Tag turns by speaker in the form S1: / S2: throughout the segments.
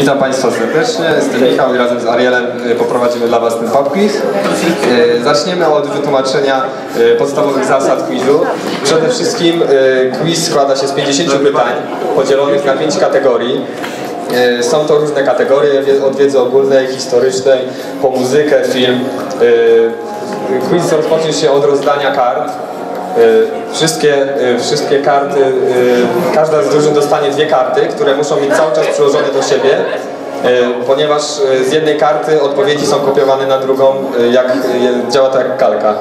S1: Witam Państwa serdecznie, jestem Michał i razem z Arielem y, poprowadzimy dla Was ten quiz. Y, Zaczniemy od wytłumaczenia y, podstawowych zasad quizu. Przede wszystkim quiz składa się z 50 pytań podzielonych na 5 kategorii. Są to różne kategorie, od wiedzy ogólnej, historycznej, po muzykę, film. Quiz rozpocznie się od rozdania kart. Y, Wszystkie, y, wszystkie karty, y, każda z drużyn dostanie dwie karty, które muszą mieć cały czas przyłożone do siebie, ponieważ z jednej karty odpowiedzi są kopiowane na drugą, jak, działa to jak kalka.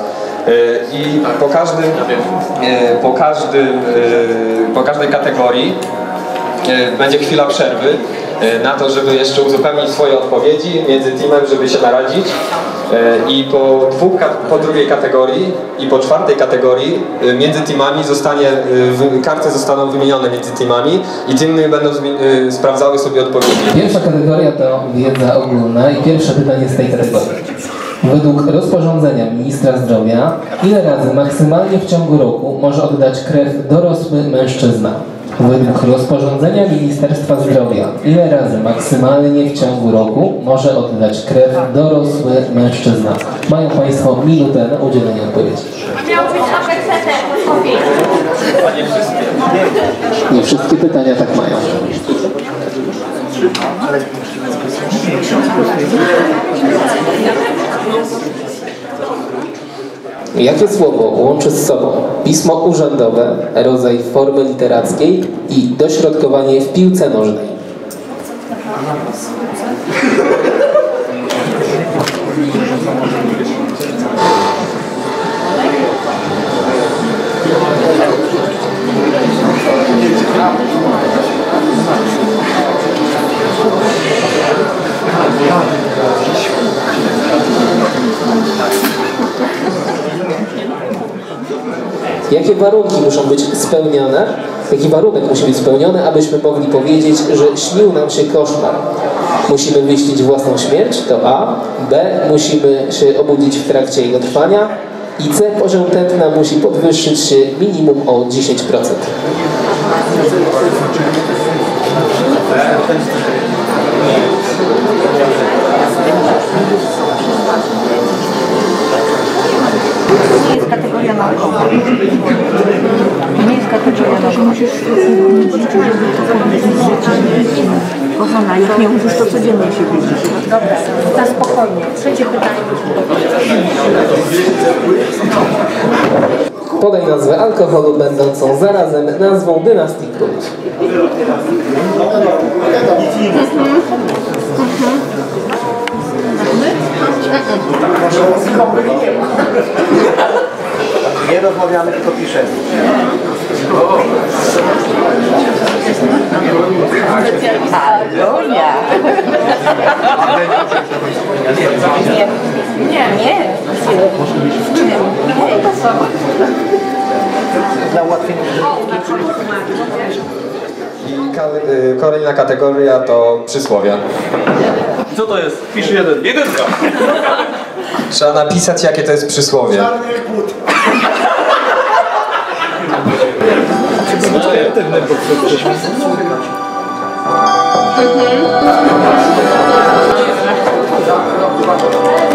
S1: I po każdym, po każdym, po każdej kategorii będzie chwila przerwy na to, żeby jeszcze uzupełnić swoje odpowiedzi między teamem, żeby się naradzić. Y, I po, dwóch, po drugiej kategorii i po czwartej kategorii y, między teamami zostanie, wy- karty zostaną wymienione między teamami i teamy będą sprawdzały sobie odpowiedzi.
S2: Pierwsza kategoria to wiedza ogólna i pierwsze pytanie z tej kategorii. Według rozporządzenia ministra zdrowia, ile razy maksymalnie w ciągu roku może oddać krew dorosły mężczyzna? Według rozporządzenia Ministerstwa Zdrowia, ile razy maksymalnie w ciągu roku może oddać krew dorosły mężczyzna? Mają Państwo minutę na udzielenie odpowiedzi.
S3: Miał być ABCD,
S2: Nie wszystkie pytania tak mają. Jakie słowo łączy z sobą pismo urzędowe, rodzaj formy literackiej i dośrodkowanie w piłce nożnej? Jakie warunki muszą być spełnione? Jaki warunek musi być spełniony, abyśmy mogli powiedzieć, że śnił nam się koszmar? Musimy wyścić własną śmierć, to A. B. Musimy się obudzić w trakcie jego trwania. I C. Poziom tętna musi podwyższyć się minimum o 10%.
S4: nie jest kategoria naukowa. Nie jest kategoria naukowa. Musisz Poza na jak nie musisz to codziennie się widzieć. Dobra, na spokojnie. Trzecie pytanie.
S2: Podaj nazwę alkoholu będącą zarazem nazwą dynastii królów.
S5: Nie rozmawiamy, tylko piszemy.
S4: Alonia. Nie, nie, nie.
S5: Dla ułatwienia.
S1: I y, kolejna kategoria to przysłowia.
S6: Co to jest? Pisz jeden. Jedynka.
S1: Trzeba napisać jakie to jest przysłowie.
S3: Deszczowa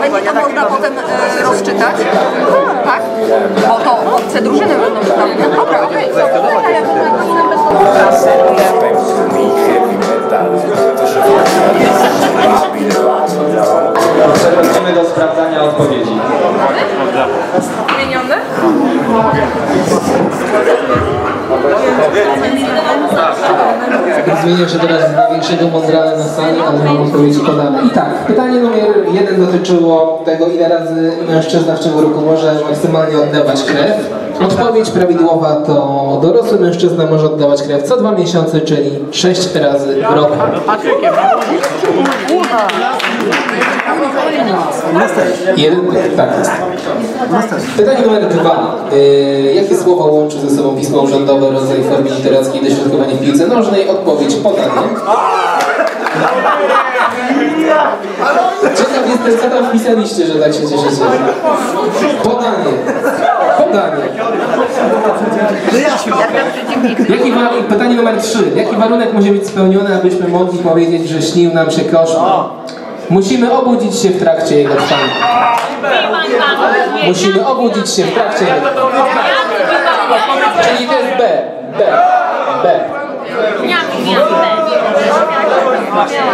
S4: Będzie to można potem e, rozczytać? Tak? O to obce drużyny będą czytały. Dobra, okej.
S1: Przechodzimy do sprawdzania odpowiedzi.
S4: Zmienione?
S2: Zmienię się teraz największego mądrala na sali, ale mam odpowiedzi podane. I tak, pytanie numer jeden dotyczyło tego, ile razy mężczyzna w ciągu roku może maksymalnie oddawać krew. Odpowiedź prawidłowa to dorosły mężczyzna może oddawać krew co dwa miesiące, czyli sześć razy w roku. Jeden, tak jest. Pytanie numer dwa. Yy, jakie słowo łączy ze sobą pismo urzędowe, rodzaj formy literackiej, dośrodkowanie w piłce nożnej? Odpowiedź podanie. Ciekaw jestem, co tam wpisaliście, że tak się cieszycie. Podanie. Jaki warunek, pytanie numer 3. Jaki warunek musi być spełniony, abyśmy mogli powiedzieć, że śnił nam się koszmar? Musimy obudzić się w trakcie jego trwania. Musimy obudzić się w trakcie jego Czyli to jest B. B. B.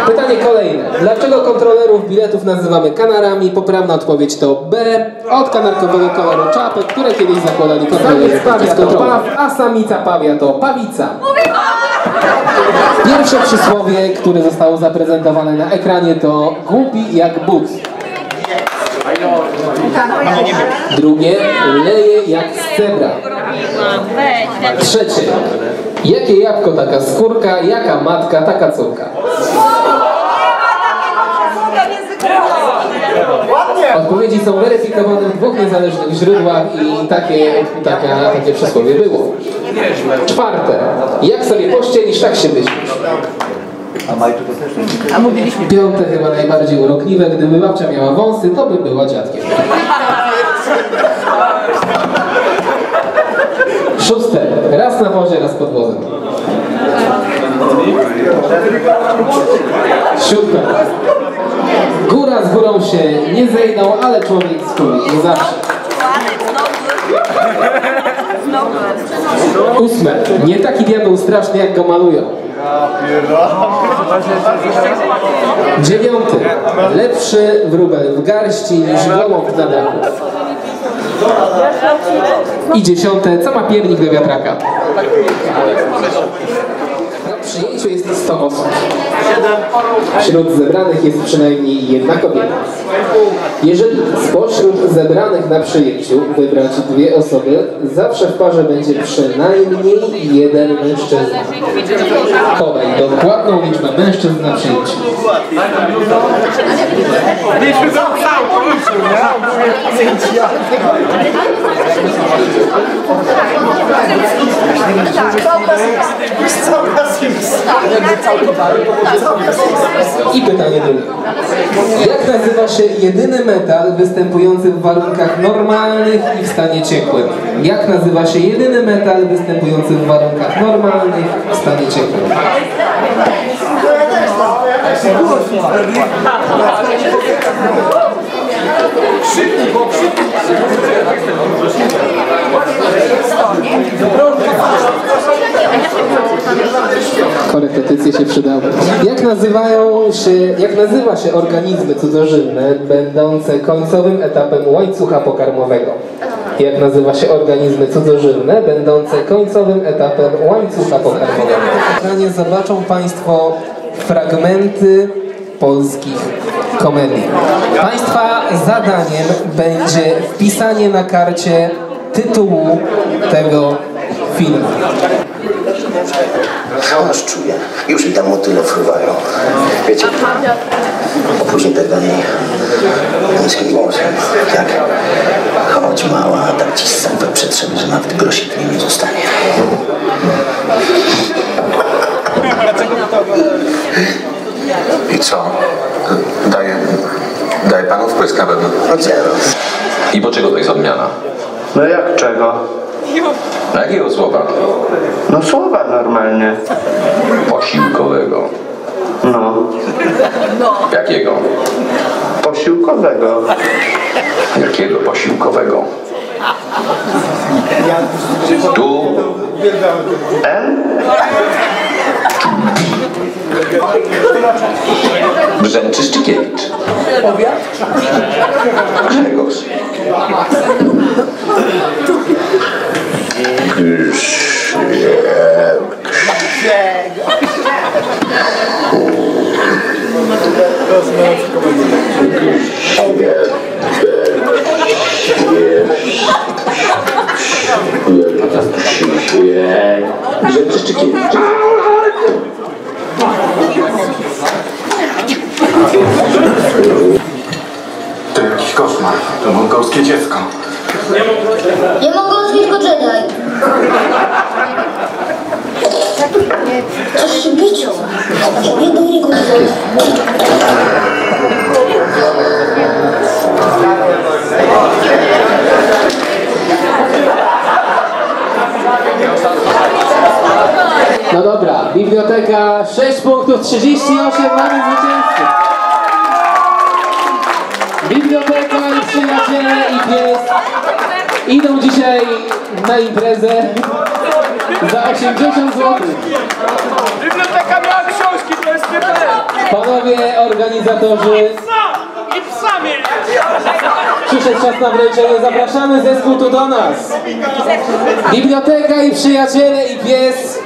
S2: Pytanie kolejne. Dlaczego kontrolerów biletów nazywamy kanarami? Poprawna odpowiedź to B. Od kanarkowego koloru czapek, które kiedyś zakładali kontrolerzy podczas kontroli. A samica pawia to pawica. Pierwsze przysłowie, które zostało zaprezentowane na ekranie to głupi jak but. Drugie, leje jak z cebra. Trzecie, jakie jabłko taka skórka, jaka matka taka córka. Odpowiedzi są weryfikowane w dwóch niezależnych źródłach i takie, taka, takie przysłowie było. Czwarte, jak sobie pościelisz, tak się wyśpisz. Piąte chyba najbardziej urokliwe, gdyby babcia miała wąsy, to by była dziadkiem. Szóste, raz na wozie, raz pod wozem. Siódme, góra z górą się nie zejdą, ale człowiek z góry nie zawsze. Ósme, nie taki diabeł straszny jak go malują. Dziewiąty, lepszy wróbel w garści niż gołąb na dachu. I dziesiąte, co ma piernik do wiatraka? Przyjęciu jest 100 osób. Wśród zebranych jest przynajmniej jedna kobieta. Jeżeli spośród zebranych na przyjęciu wybrać dwie osoby, zawsze w parze będzie przynajmniej jeden mężczyzna. Podaj dokładną liczbę mężczyzn na przyjęciu. I pytanie drugie. Jak nazywa się jedyny metal występujący w warunkach normalnych i w stanie ciekłym? Jak nazywa się jedyny metal występujący w warunkach normalnych i w stanie ciekłym? Jak nazywają się, jak nazywa się organizmy cudzoziemne będące końcowym etapem łańcucha pokarmowego? Jak nazywa się organizmy cudzoziemne będące końcowym etapem łańcucha pokarmowego? Na ekranie zobaczą Państwo fragmenty polskich komedii. Państwa zadaniem będzie wpisanie na karcie tytułu tego filmu.
S7: Aż czuję. Już i tam motyle fruwają. Wiecie, a później tak dalej niskim głosem. Jak chodź mała, tak ci sępę przetrzemy, że nawet grosik mi nie zostanie.
S8: I co? Daje, daje panu wpłysk na pewno.
S7: No.
S8: I po czego to jest odmiana?
S9: No jak czego?
S8: Na jakiego słowa?
S9: No słowa normalnie.
S8: Posiłkowego.
S9: No.
S8: Jakiego?
S9: Posiłkowego.
S8: Jakiego posiłkowego? Tu
S9: N?
S8: Brzęczy Szczykiewicz. Grzegorz. Brzęczyszczykiewicz.
S10: To jakiś koszmar. To mongolskie dziecko.
S11: Nie mogę tylko Jedi. Coś się bicią. Nie do niego.
S2: No dobra, biblioteka 6 punktów 38, mamy idą dzisiaj na imprezę za 80 zł.
S6: Biblioteka miała książki, to jest
S2: Panowie organizatorzy, przyszedł czas na wręczenie, zapraszamy zespół tu do nas. Biblioteka i przyjaciele i pies